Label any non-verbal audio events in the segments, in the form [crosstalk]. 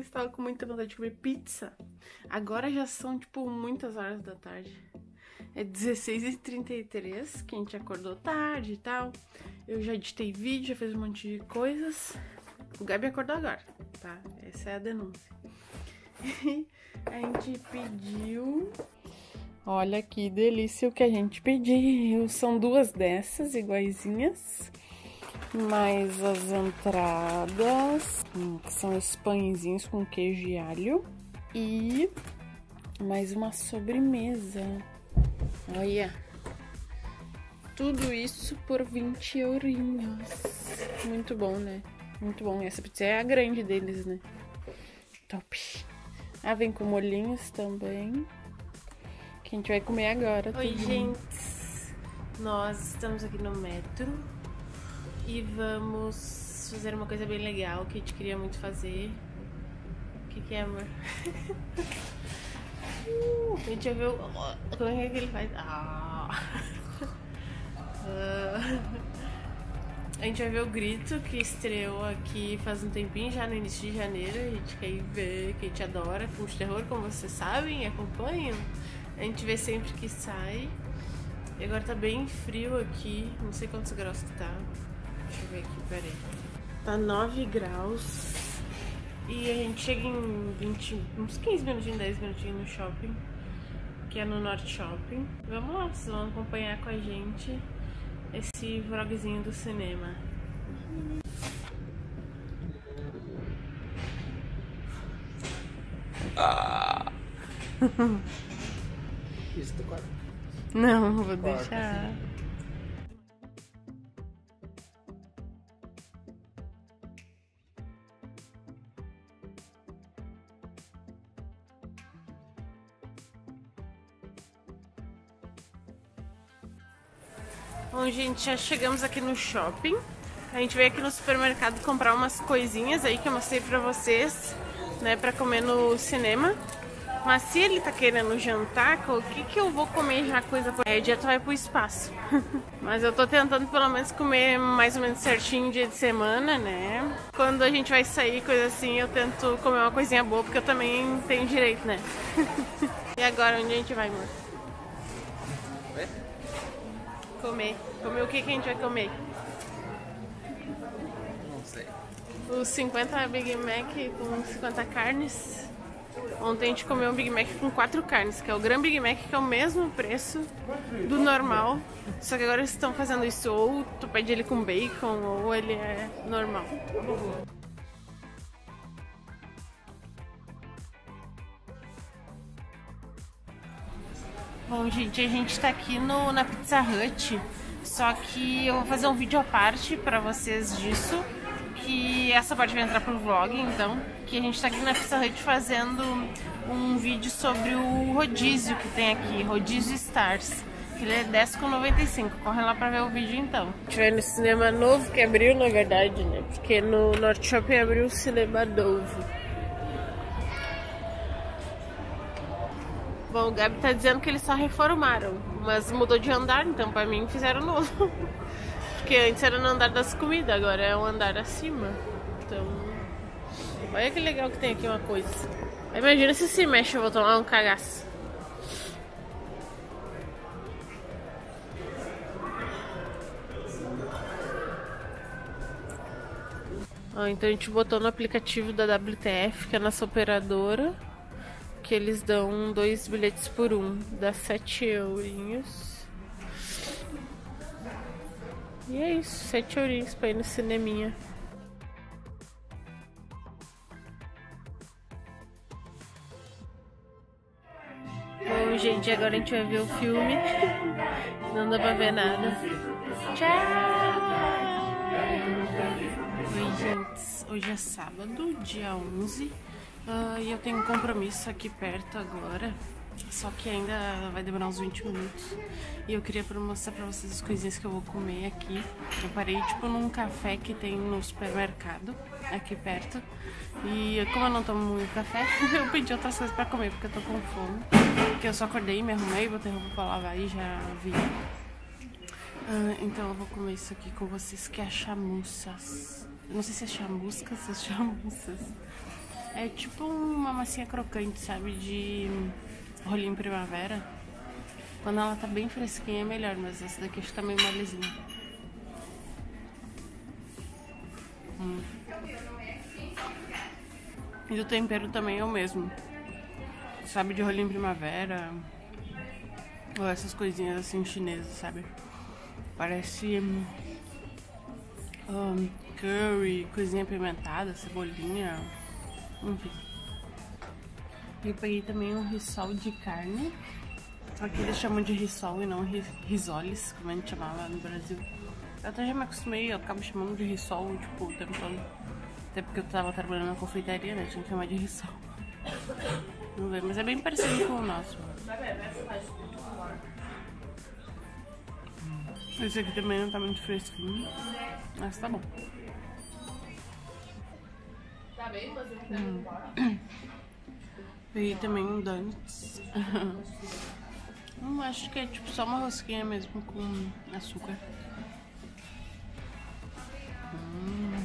Eu estava com muita vontade de comer pizza. Agora já são, tipo, muitas horas da tarde. É 16h33, que a gente acordou tarde e tal. Eu já editei vídeo, já fiz um monte de coisas. O Gabi acordou agora, tá? Essa é a denúncia. [laughs] a gente pediu... Olha que delícia o que a gente pediu. São duas dessas, iguaizinhas mais as entradas, hum, que são os pãezinhos com queijo e alho. E mais uma sobremesa. Olha, tudo isso por 20 eurinhos. Muito bom, né? Muito bom. Essa pizza é a grande deles, né? Top. Ah, vem com molhinhos também. Que a gente vai comer agora. Oi, gente. Nós estamos aqui no metro e vamos fazer uma coisa bem legal que a gente queria muito fazer. O que, que é, amor? uh, [laughs] a gente já viu. Como é que ele faz? Ah. [laughs] a gente vai ver o Grito que estreou aqui faz um tempinho, já no início de janeiro. A gente quer ir ver, que a gente adora filmes de terror, como vocês sabem, acompanham. A gente vê sempre que sai. E agora tá bem frio aqui, não sei quantos graus que tá. Deixa eu ver aqui, peraí. Tá 9 graus. E a gente chega em 20, uns 15 minutinhos, 10 minutinhos no shopping. Que é no Norte Shopping. Vamos lá, vocês vão acompanhar com a gente esse vlogzinho do cinema. Ah. [laughs] Isso, quase. Não, vou deixar. Bom, gente, já chegamos aqui no shopping. A gente veio aqui no supermercado comprar umas coisinhas aí que eu mostrei pra vocês, né, pra comer no cinema. Mas se ele tá querendo jantar, o que que eu vou comer já coisa pra... Aí o dieta vai pro espaço. [laughs] Mas eu tô tentando pelo menos comer mais ou menos certinho dia de semana, né? Quando a gente vai sair, coisa assim, eu tento comer uma coisinha boa, porque eu também tenho direito, né? [laughs] e agora, onde a gente vai, amor? Comer. Comer o que, que a gente vai comer? Não sei. Os 50 Big Mac com 50 carnes. Ontem a gente comeu um Big Mac com 4 carnes, que é o Gran Big Mac, que é o mesmo preço do normal. Só que agora eles estão fazendo isso, ou tu pede ele com bacon, ou ele é normal. Bom, gente, a gente tá aqui no, na Pizza Hut, só que eu vou fazer um vídeo à parte pra vocês disso, que essa parte vai entrar pro vlog, então, que a gente tá aqui na Pizza Hut fazendo um vídeo sobre o rodízio que tem aqui, rodízio Stars. Ele é 10,95. Corre lá pra ver o vídeo então. A gente vai no cinema novo que abriu, na verdade, né? Porque no Norte Shopping abriu o cinema novo. Bom, o Gabi tá dizendo que eles só reformaram, mas mudou de andar, então pra mim fizeram novo. [laughs] Porque antes era no andar das comidas, agora é um andar acima. Então, olha que legal que tem aqui uma coisa. Imagina se se mexe, eu vou tomar um cagaço. Então a gente botou no aplicativo da WTF, que é a nossa operadora que eles dão dois bilhetes por um, dá sete eurinhos. E é isso, sete eurinhos pra ir no cineminha. Bom, gente, agora a gente vai ver o filme. Não dá pra ver nada. Tchau! Oi, gente. Hoje é sábado, dia 11. Uh, e eu tenho um compromisso aqui perto agora. Só que ainda vai demorar uns 20 minutos. E eu queria mostrar pra vocês as coisinhas que eu vou comer aqui. Eu parei tipo num café que tem no supermercado, aqui perto. E como eu não tomo muito café, [laughs] eu pedi outras coisas pra comer, porque eu tô com fome. Porque eu só acordei, me arrumei, botei roupa pra lavar e já vi. Uh, então eu vou comer isso aqui com vocês, que é chamuças. Não sei se é chamuscas ou chamuças. É tipo uma massinha crocante, sabe? De rolinho primavera. Quando ela tá bem fresquinha é melhor, mas essa daqui acho que tá meio molezinha. Hum. E o tempero também é o mesmo. Sabe, de rolinho primavera. Ou essas coisinhas assim chinesas, sabe? Parece um, curry, coisinha pimentada, cebolinha, enfim. Eu peguei também um risol de carne. Aqui eles chamam de risol e não risoles, como a gente chamava no Brasil. Eu até já me acostumei, eu acabo chamando de risol, tipo, o tempo todo. Até porque eu tava trabalhando na confeitaria, né? Tinha que chamar de risol. Não sei, mas é bem parecido com o nosso. Esse aqui também não tá muito fresquinho. Mas tá bom. Tá hum. [coughs] Peguei também um donuts. [laughs] hum, acho que é tipo só uma rosquinha mesmo com açúcar. Hum.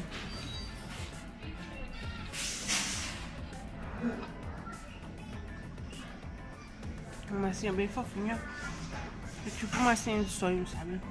Uma massinha bem fofinha. É tipo uma massinha de sonho, sabe?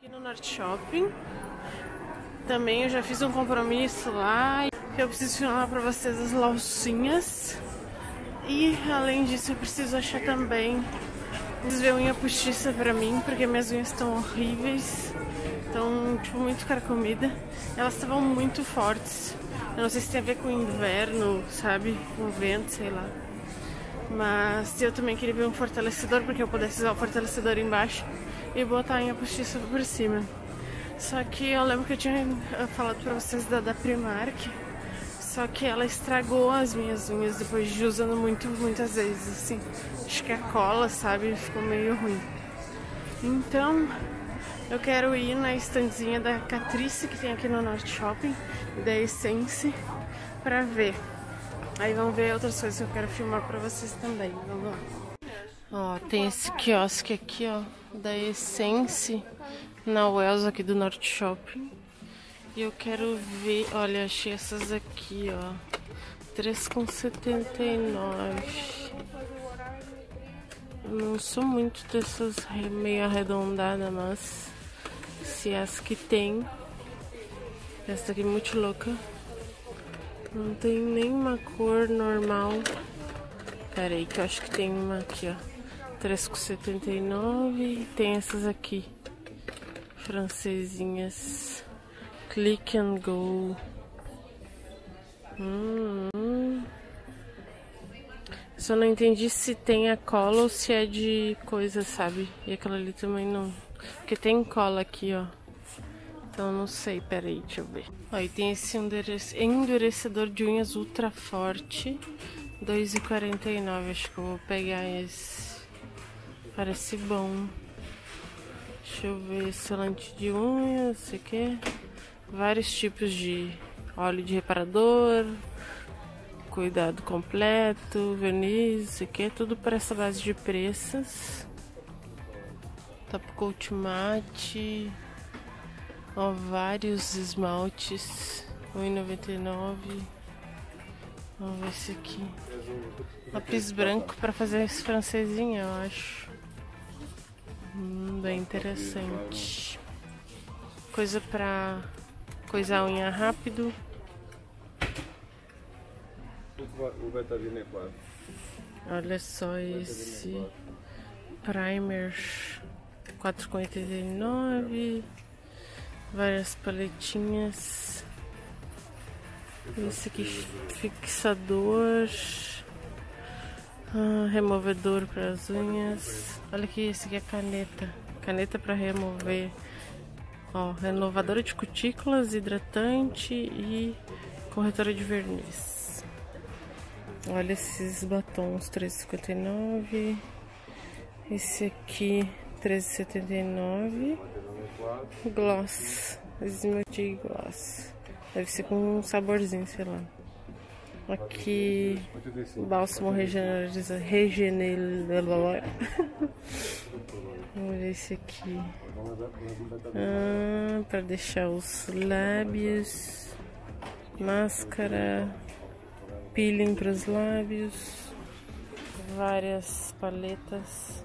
Aqui no Norte Shopping. Também eu já fiz um compromisso lá. Eu preciso filmar pra vocês as loucinhas. E além disso eu preciso achar também ver unha postiça pra mim, porque minhas unhas estão horríveis. Estão, tipo, muito carcomida. Elas estavam muito fortes. Eu não sei se tem a ver com inverno, sabe? Com vento, sei lá. Mas eu também queria ver um fortalecedor, porque eu pudesse usar o fortalecedor embaixo e botar a postiça por cima. Só que eu lembro que eu tinha falado pra vocês da, da Primark, só que ela estragou as minhas unhas depois de usando muito, muitas vezes, assim. Acho que a cola, sabe, ficou meio ruim. Então, eu quero ir na estandezinha da Catrice, que tem aqui no Norte Shopping, da Essence, pra ver. Aí vamos ver outras coisas que eu quero filmar pra vocês também. Vamos lá. Ó, tem esse quiosque aqui, ó da Essence na Wells aqui do Norte Shopping. E eu quero ver, olha, achei essas aqui, ó. 3,79. Não sou muito dessas meio arredondadas, mas se as que tem. Essa aqui é muito louca. Não tem nenhuma cor normal. Pera aí, que eu acho que tem uma aqui, ó. 3,79. Tem essas aqui. Francesinhas. Click and go. Hum. Só não entendi se tem a cola ou se é de coisa, sabe? E aquela ali também não. Porque tem cola aqui, ó. Então não sei, peraí, deixa eu ver. Aí tem esse endurecedor de unhas ultra forte. 2,49. Acho que eu vou pegar esse. Parece bom. Deixa eu ver, selante de unhas, sei que. Vários tipos de óleo de reparador, cuidado completo, verniz, sei que. Tudo para essa base de pressas. Top coat mate. Ó, vários esmaltes. 1,99. Vamos ver esse aqui. Lápis branco para fazer esse francesinha, eu acho. Hum, bem interessante. Coisa pra coisar a unha rápido. É. Olha só esse primer 4,89 várias paletinhas esse aqui fixador ah, removedor para as unhas. Olha aqui, esse aqui é caneta. Caneta para remover. Ó, renovadora de cutículas, hidratante e corretora de verniz. Olha esses batons 3,59. Esse aqui 13,79. Gloss. Smoothie Gloss. Deve ser com um saborzinho, sei lá. Aqui, bálsamo. Regenerador. [laughs] Vamos ver esse aqui. Ah, para deixar os lábios. Máscara. Peeling para os lábios. Várias paletas.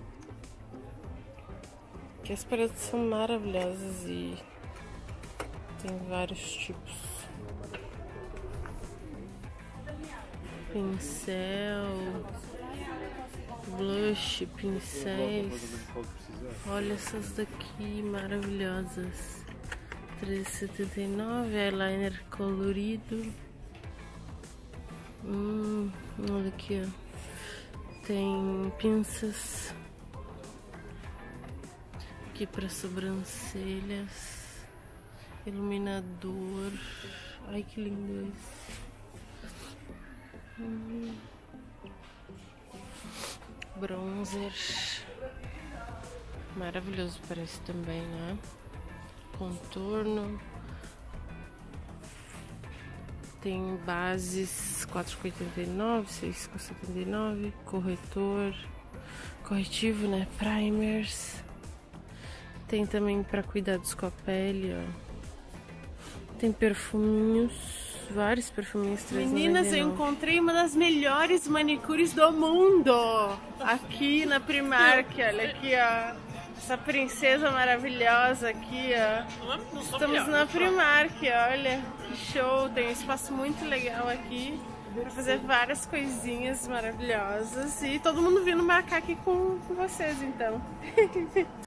Que as paletas são maravilhosas e tem vários tipos. Pincel, blush, pincéis. Olha essas daqui maravilhosas. 3,79 eyeliner colorido. Hum, olha aqui, ó. Tem pinças aqui para sobrancelhas. Iluminador. Ai que lindo isso. Hum. Bronzer. Maravilhoso parece também, né? Contorno. Tem bases 4,89, 6,79, corretor, corretivo, né? Primers. Tem também para cuidados com a pele, ó. Tem perfuminhos, vários perfuminhos. Meninas, eu encontrei uma das melhores manicures do mundo aqui na Primark. Olha aqui, ó. Essa princesa maravilhosa aqui, ó. Estamos na Primark, olha. Que show! Tem um espaço muito legal aqui para fazer várias coisinhas maravilhosas. E todo mundo vindo marcar aqui com, com vocês, então. [laughs]